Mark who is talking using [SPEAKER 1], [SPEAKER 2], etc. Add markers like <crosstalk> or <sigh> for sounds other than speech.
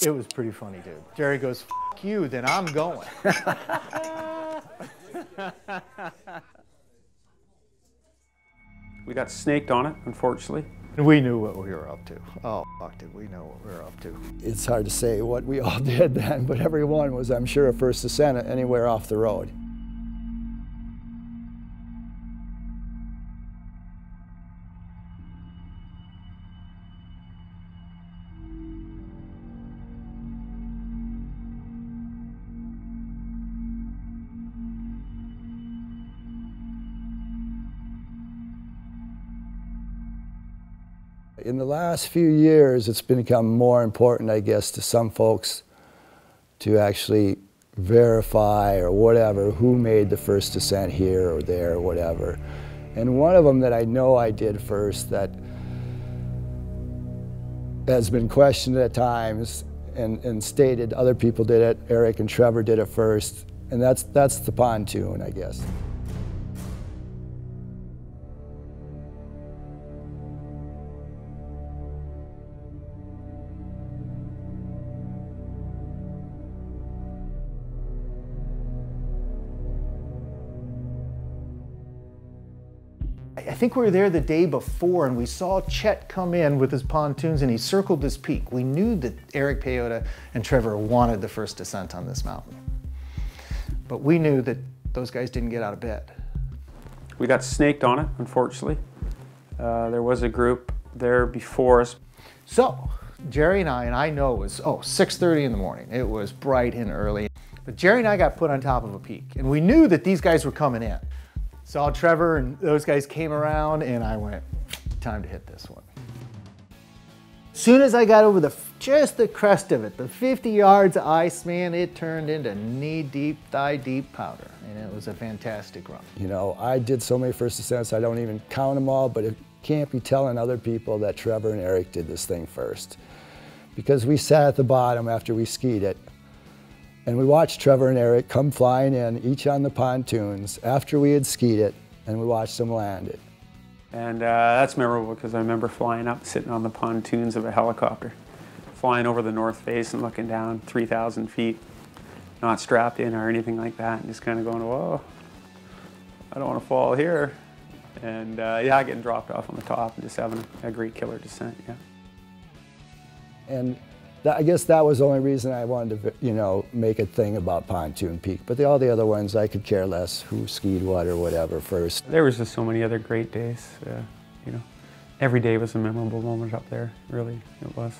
[SPEAKER 1] It was pretty funny, dude. Jerry goes, F you, then I'm going. <laughs>
[SPEAKER 2] we got snaked on it, unfortunately.
[SPEAKER 1] We knew what we were up to. Oh, fuck, did we know what we were up to?
[SPEAKER 3] It's hard to say what we all <laughs> did then, but everyone was, I'm sure, a first ascent anywhere off the road. In the last few years, it's become more important, I guess, to some folks to actually verify or whatever who made the first ascent here or there or whatever. And one of them that I know I did first that has been questioned at times and, and stated other people did it, Eric and Trevor did it first, and that's, that's the pontoon, I guess.
[SPEAKER 1] I think we were there the day before and we saw Chet come in with his pontoons and he circled this peak. We knew that Eric Pehota and Trevor wanted the first descent on this mountain. But we knew that those guys didn't get out of bed.
[SPEAKER 2] We got snaked on it, unfortunately. Uh, there was a group there before us.
[SPEAKER 1] So Jerry and I, and I know it was, oh, 6.30 in the morning. It was bright and early. But Jerry and I got put on top of a peak and we knew that these guys were coming in. Saw Trevor and those guys came around and I went, time to hit this one. Soon as I got over the just the crest of it, the 50 yards of ice, man, it turned into knee deep, thigh deep powder. And it was a fantastic run.
[SPEAKER 3] You know, I did so many first ascents, I don't even count them all, but it can't be telling other people that Trevor and Eric did this thing first. Because we sat at the bottom after we skied it and we watched Trevor and Eric come flying in, each on the pontoons, after we had skied it, and we watched them land it.
[SPEAKER 2] And uh, that's memorable because I remember flying up, sitting on the pontoons of a helicopter, flying over the north face and looking down 3,000 feet, not strapped in or anything like that, and just kind of going, whoa, I don't want to fall here. And uh, yeah, getting dropped off on the top and just having a great killer descent, yeah.
[SPEAKER 3] And that, I guess that was the only reason I wanted to, you know, make a thing about Pontoon Peak. But the, all the other ones, I could care less who skied what or whatever first.
[SPEAKER 2] There was just so many other great days. Uh, you know, every day was a memorable moment up there. Really, it was.